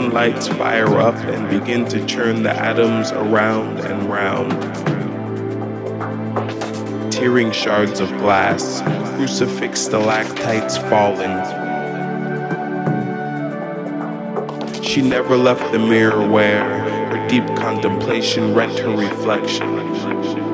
neon lights fire up and begin to churn the atoms around and round, tearing shards of glass, crucifix stalactites falling, She never left the mirror where her deep contemplation rent her reflection.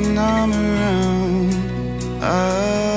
When I'm around. Ah.